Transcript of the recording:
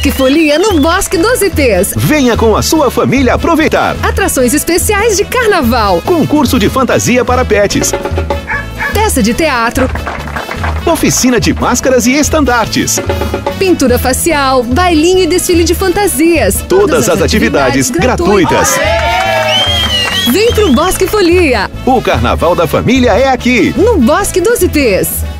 Bosque Folia no Bosque dos IPs. Venha com a sua família aproveitar. Atrações especiais de carnaval. Concurso de fantasia para pets. Peça de teatro. Oficina de máscaras e estandartes. Pintura facial, bailinho e desfile de fantasias. Todas, Todas as, as, atividades, atividades gratuitas. Vem pro Bosque Folia. O Carnaval da Família é aqui. No Bosque dos IPs.